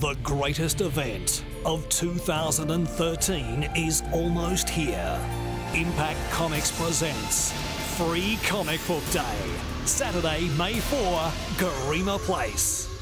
The greatest event of 2013 is almost here. Impact Comics presents Free Comic Book Day, Saturday, May 4, Garima Place.